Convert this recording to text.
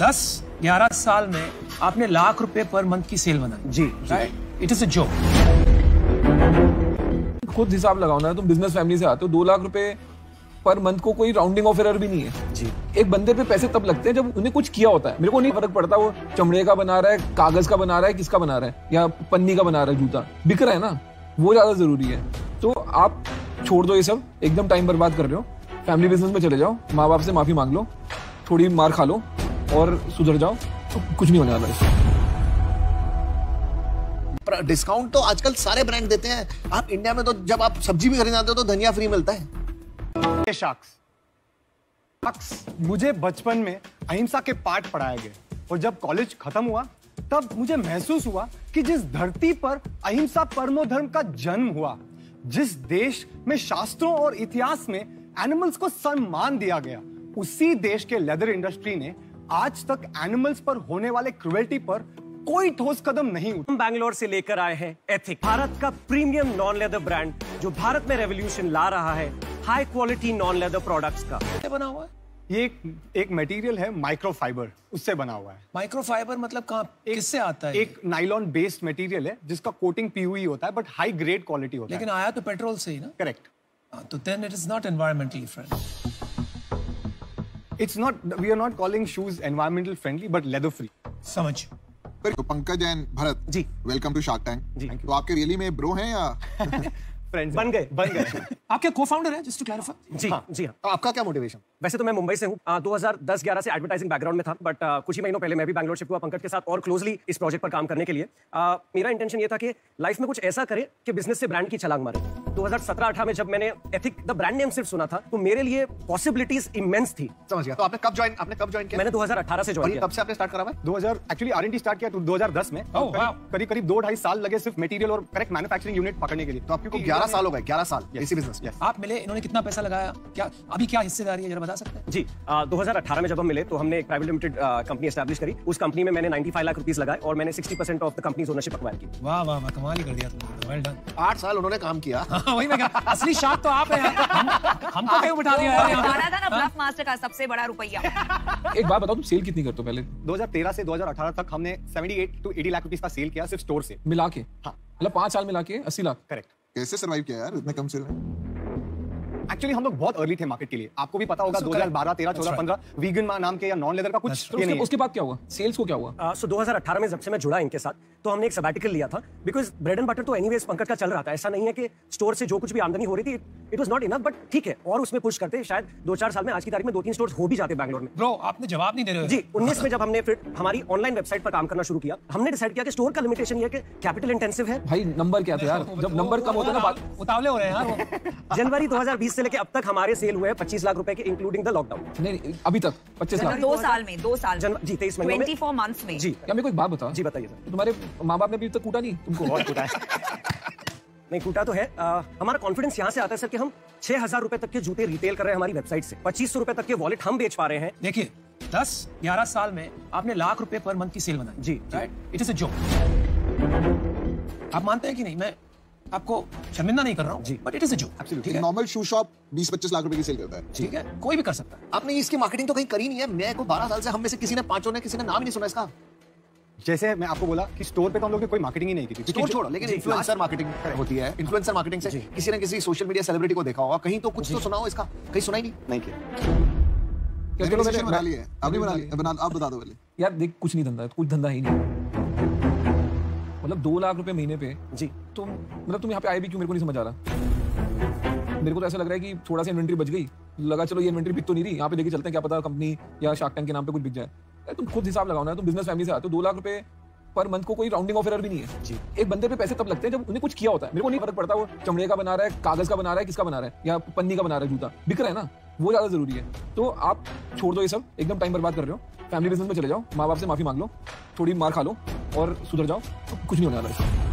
दस ग्यारह साल में आपने लाख रुपए पर मंथ की सेल बनाई। जी right it is a joke खुद हिसाब लगाओ ना तुम बिज़नेस फैमिली से आते हो दो लाख रुपए पर मंथ को कोई राउंडिंग ऑफ़ एरर भी नहीं है। जी। एक बंदे पे पैसे तब लगते हैं जब उन्हें कुछ किया होता है। मेरे को नहीं फ़र्क पड़ता वो चमड़े का बना रहा है कागज़ का बना रहा है किसका बना रहा है या पन्नी का बना रहा है जूता। बिक रहा है ना वो ज़्यादा ज़रूरी है। तो आप छोड़ दो ये सब एकदम टाइम बर्बाद कर रहे हो। फैमिली बिज़नेस में चले जाओ माँ बाप से माफ़ी मांग लो थोड़ी मार खा लो और सुधर जाओ तो कुछ नहीं होने वाला इससे। डिस्काउंट तो आजकल सारे ब्रांड देते हैं। आप इंडिया में तो जब आप सब्ज़ी भी खरीदने हो तो धनिया फ्री मिलता है। शख्स शख्स मुझे बचपन में अहिंसा के पाठ पढ़ाए गए। और जब कॉलेज खत्म हुआ तब मुझे महसूस हुआ कि जिस धरती पर अहिंसा परमो धर्म का जन्म हुआ जिस देश में शास्त्रों और इतिहास में एनिमल्स को सम्मान दिया गया उसी देश के लेदर इंडस्ट्री ने आज तक एनिमल्स पर होने वाले क्रुएल्टी पर कोई ठोस कदम नहीं उठाया हम बैंगलोर से लेकर आए हैं एथिक भारत का प्रीमियम नॉन लेदर ब्रांड जो भारत में रेवोल्यूशन ला रहा है high quality non leather products का बना हुआ है? ये एक एक मटेरियल है माइक्रोफाइबर उससे बना हुआ है। माइक्रोफाइबर मतलब कहाँ किससे आता है? एक नाइलॉन बेस्ड मटेरियल है जिसका कोटिंग पीयूई होता है बट हाई ग्रेड क्वालिटी होता लेकिन है आया तो पेट्रोल से ही ना? करेक्ट हाँ, तो then it is not environmentally friendly it's not we are not calling shoes environmental friendly but leather free समझ। पर तो Pankaj and Bharat ji. Welcome to Shark Tank ji. तो आपके रियली में ब्रो हैं या? फ्रेंड्स बन गए बन गए। आप क्या को-फाउंडर हैं जस्ट टू क्लैरिफाई जी जी हाँ। तो आपका क्या मोटिवेशन वैसे तो मैं मुंबई से हूँ। आ, 2010-11 से एडवर्टाइजिंग बैकग्राउंड में था बट कुछ ही महीनों पहले मैं भी बैंगलोर शिफ्ट हुआ पंकज के साथ और क्लोजली इस प्रोजेक्ट पर काम करने के लिए आ, मेरा इंटेंशन ये था कि लाइफ में कुछ ऐसा करे कि बिज़नेस से ब्रांड की छलांग मारे। 2017-18 में जब मैंने एथिक द ब्रांड नेम सिर्फ़ सुना था तो मेरे लिए पॉसिबिलिटीज इमेंस थी। समझ गया। तो आपने कब ज्वाइन आपने कब ज्वाइन किया? मैंने 2018 से ज्वाइन किया। कब से आपने स्टार्ट करा हुआ? है 2000 एक्चुअली आर स्टार्ट किया तो 2010 में। Oh, करीब करीब दो ढाई साल लगे सिर्फ़ मटेरियल और करेक्ट मैन्युफैक्चरिंग यूनिट पकड़ने के लिए। तो आपको 11 साल हो गए 11 साल इसी बिज़नेस आप मिले इन्होंने कितना पैसा लगाया? क्या अभी क्या हिस्सेदारी है जरा बता सकते हैं? जी आ, 2018 में जब हम मिले तो हमने एक प्राइवेट लिमिटेड कंपनी एस्टैब्लिश करी। उस कंपनी में मैंने 95 लाख रुपीस लगाए और मैंने 60 percent of the company's ownership acquire की। वाह वाह वाह कमाल ही कर दिया तुमने। वेल डन आठ साल उन्होंने काम किया। वही मैं कहा असली शार्क तो आप हैं हम हमको क्यों बिठा दिया यार था ना ब्लफ मास्टर का सबसे बड़ा रुपया। एक बात बताओ तुम सेल कितनी करते हो पहले? 2013 से 2018 तक हमने 78 टू 80 लाख रुपीस का सेल किया सिर्फ़ स्टोर से। मिला के? हाँ। मतलब पाँच साल मिला के अस्सी लाख? करेक्ट कैसे सरवाइव किया यार इतने कम सेल में? एक्चुअली हम लोग बहुत अर्ली थे मार्केट के लिए। आपको भी पता होगा So 2012 13 That's 14 15 वीगन मा नाम के या नॉन लेदर का कुछ तो उसके, नहीं उसके बाद क्या हुआ? सेल्स को क्या हुआ? सो 2018 में जब से मैं जुड़ा इनके साथ तो हमने एक सबैटिकल लिया था बिकॉज़ ब्रेड एंड बटर तो एनीवेज पंकज का चल रहा था। ऐसा नहीं है कि स्टोर से जो कुछ भी आमदनी हो रही थी it was not enough but ठीक है और उसमें पुश करते शायद दो चार साल में आज की तारीख में दो तीन स्टोर हो भी जाते बैंगलोर में। ब्रो आपने जवाब नहीं दे रहे जी 19 में जब हमने फिर हमारी ऑनलाइन वेबसाइट पर काम करना शुरू किया हमने डिसाइड किया कि स्टोर का लिमिटेशन ये है कि कैपिटल इंटेंसिव है। भाई नंबर क्या था यार? जब नंबर कम होता है ना बात उतावले हो रहे हैं यार जनवरी 2020 से लेके अब तक हमारे सेल हुए 25 लाख रुपए के इंक्लूडिंग द लॉकडाउन नहीं अभी तक पच्चीस लाख। दो साल में दो साल। जन- जी, 23 महीनों में। 24 मंथ्स में। जी। क्या मेरे को एक बात बता जी बताइए सर। तो तुम्हारे माँ बाप ने अभी तक कूटा नहीं? तुमको? बहुत कूटा है। नहीं कूटा तो है। आ, हमारा कॉन्फिडेंस यहाँ से आता है सर कि हम छह हज़ार रुपए तक के जूते रिटेल कर रहे हैं हमारी वेबसाइट से। पच्चीस सौ रुपए तक के वॉलेट हम बेच पा रहे हैं। देखिए दस ग्यारह साल में आपने लाख रुपए पर मंथ की सेल बनाई। जी, जी। Right it is a joke आप मानते हैं कि नहीं? मैं आपको शर्मिंदा नहीं कर रहा हूँ जी। बट इट इज़ अ एक नॉर्मल शू शॉप 20-25 लाख रुपए की सेल करता है। ठीक है? कोई भी कर सकता है। आपने इसकी मार्केटिंग तो कहीं करी नहीं है। मैं को 12 साल से हम में से किसी ने पाँचों ने किसी ने नाम ही नहीं सुना इसका। जैसे मैं आपको बोला कि स्टोर पे तो हम लोग ने कोई मार्केटिंग ही नहीं की थी। स्टोर छोड़ो लेकिन इन्फ्लुएंसर मार्केटिंग होती है। इन्फ्लुएंसर मार्केटिंग से किसी ने किसी सोशल मीडिया सेलिब्रिटी को देखा होगा। कहीं तो कुछ तो सुना हो इसका। कहीं सुना ही नहीं। नहीं किया। क्या बना ली है। बना ली बना आप बता दो पहले। यार देख कुछ नहीं धंधा कुछ धंधा ही नहीं मतलब दो लाख रुपए महीने पे? जी। तुम मतलब तुम यहाँ पे आए भी क्यों? मेरे को नहीं समझ आ रहा। मेरे को तो ऐसा लग रहा है कि थोड़ा सा इन्वेंट्री बच गई। लगा चलो ये इन्वेंट्री बिक तो नहीं रही। यहाँ पे लेके चलते हैं क्या पता कंपनी या शार्क टैंक के नाम पे कुछ बिक जाए। तुम खुद हिसाब लगाओ ना तुम बिज़नेस फैमिली से आते हो दो लाख रुपए पर मंथ को कोई राउंडिंग ऑफ़ एरर भी नहीं है। जी। एक बंदे पे पैसे तब लगते हैं जब उन्हें कुछ किया होता है। मेरे को नहीं फ़र्क पड़ता वो चमड़े का बना रहा है कागज़ का बना रहा है किसका बना रहा है या पन्नी का बना रहा है जूता। बिक रहा है ना? वो ज़्यादा ज़रूरी है। तो आप छोड़ दो ये सब एकदम टाइम बर्बाद कर रहे हो। फैमिली बिज़नेस में चले जाओ, माँ बाप से माफ़ी मांग लो, थोड़ी मार खा लो और सुधर जाओ तो कुछ नहीं होने वाला